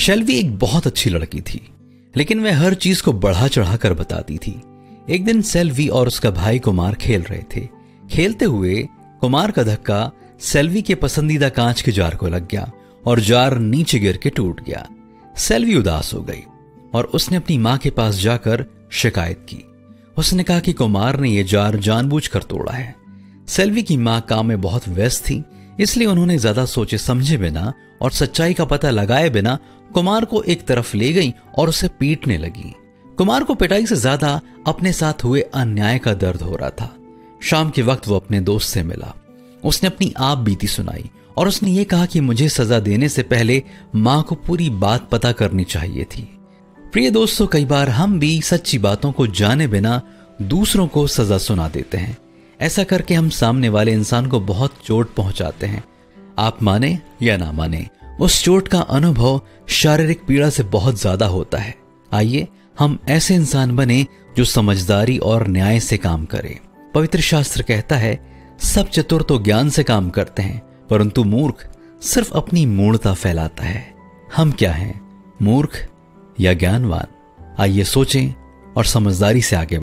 शेल्वी एक बहुत अच्छी लड़की थी, लेकिन वह हर चीज़ को बढ़ा चढ़ा कर बताती थी। एक दिन सेल्वी और उसका भाई कुमार खेल रहे थे। खेलते हुए कुमार का धक्का सेल्वी के पसंदीदा कांच के जार को लग गया और जार नीचे गिर के टूट गया। सेल्वी उदास हो गई और उसने अपनी माँ के पास जाकर शिकायत की। उसने कहा कि कुमार ने यह जार जानबूझकर तोड़ा है। सेल्वी की माँ काम में बहुत व्यस्त थी इसलिए उन्होंने ज़्यादा सोचे समझे बिना और सच्चाई का पता लगाए बिना कुमार को एक तरफ़ ले गई और उसे पीटने लगी। कुमार को पिटाई से ज़्यादा अपने साथ हुए अन्याय का दर्द हो रहा था। शाम के वक्त वो अपने दोस्त से मिला। उसने अपनी आप बीती सुनाई और उसने ये कहा कि मुझे सजा देने से पहले माँ को पूरी बात पता करनी चाहिए थी। प्रिय दोस्तों, कई बार हम भी सच्ची बातों को जाने बिना दूसरों को सजा सुना देते हैं। ऐसा करके हम सामने वाले इंसान को बहुत चोट पहुंचाते हैं। आप माने या ना माने, उस चोट का अनुभव शारीरिक पीड़ा से बहुत ज़्यादा होता है। आइए, हम ऐसे इंसान बने जो समझदारी और न्याय से काम करें। पवित्र शास्त्र कहता है, सब चतुर तो ज्ञान से काम करते हैं, परंतु मूर्ख सिर्फ़ अपनी मूर्णता फैलाता है। हम क्या हैं? मूर्ख या ज्ञानवान? आइए सोचें और समझदारी से आगे